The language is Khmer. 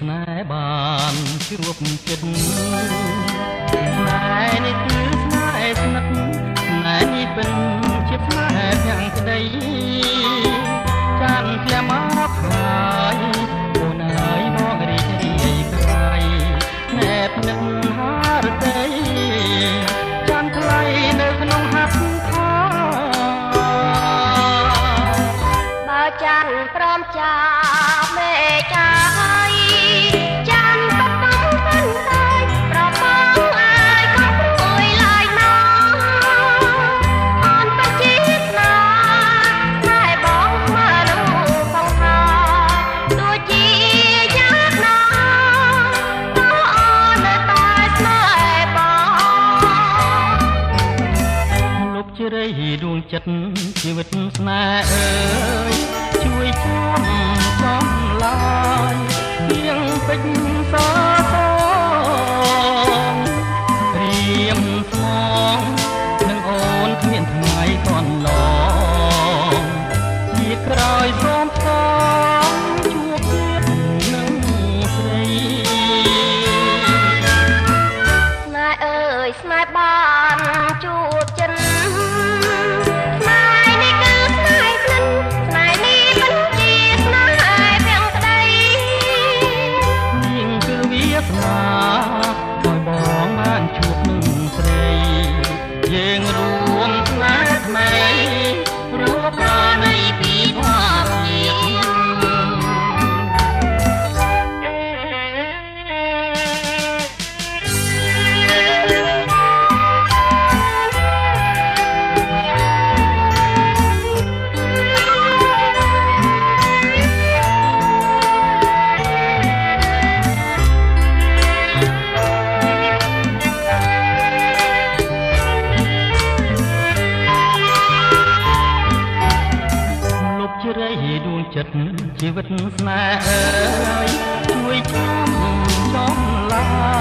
ជ្រួបចិត្តស្នេហ៍នេះគឺស្នេហ៍ស្និទ្ធស្នេហ៍នេះពិនជាស្នេហ៍ទាំងក្តីចានធ្លាមកហើយអូនអើយមករីករាយក្រៃណែបនឹកហារតីចានថ្លៃនៅក្នុងហាត់ខាបើច័ន្ទព្រមចាមេចា ជ្រៃដួងចិត្តជីវិតស្នេហ៍អើយជួយចាំចំឡាយទៀងពេជ្រសសងរៀមស្មងនឹងអូនគ្មានថ្ងៃតន់ឡងជាក្រោយ ចិត្តជីវិតស្នេហ៍អើយជួយចាំចំឡា